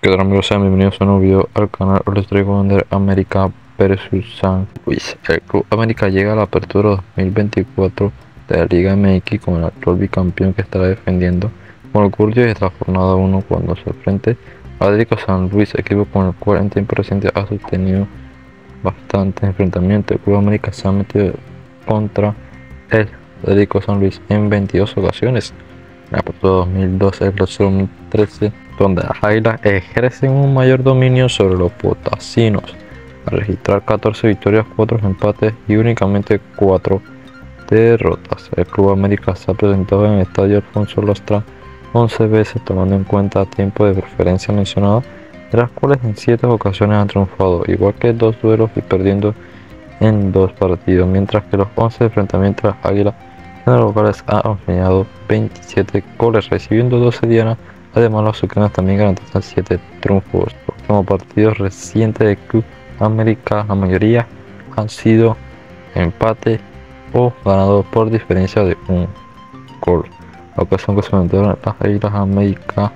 Que tal amigos, sean bienvenidos a un nuevo video al canal. Les traigo Under América versus San Luis. El Club América llega a la apertura 2024 de la Liga MX como el actual bicampeón que estará defendiendo con orgullo desde la jornada 1 cuando se enfrente a Atlético San Luis, equipo con el cual en tiempo reciente ha sostenido bastante enfrentamiento. El Club América se ha metido contra el Atlético San Luis en 22 ocasiones. La apertura 2012 el 2013 donde las águilas ejercen un mayor dominio sobre los potasinos, al registrar 14 victorias, 4 empates y únicamente 4 derrotas. El Club América se ha presentado en el Estadio Alfonso Lastra 11 veces tomando en cuenta tiempo de preferencia mencionado, de las cuales en 7 ocasiones han triunfado, igual que dos duelos y perdiendo en dos partidos, mientras que los 11 enfrentamientos de las águilas en los locales han enseñado 27 goles, recibiendo 12 dianas Además, los azucareros también garantizan 7 triunfos. Como partidos recientes del Club América, la mayoría han sido empate o ganados por diferencia de un gol. La ocasión que se metieron las Águilas América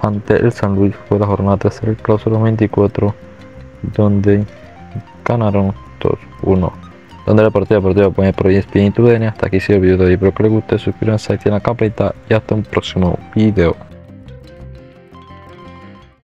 ante el San Luis fue la jornada tercera del cláusula 24, donde ganaron 2-1. Donde la partida deportiva pone por ESPN y Hasta aquí se el video de hoy. Espero que les guste, suscríbanse, activen la campanita y hasta un próximo video.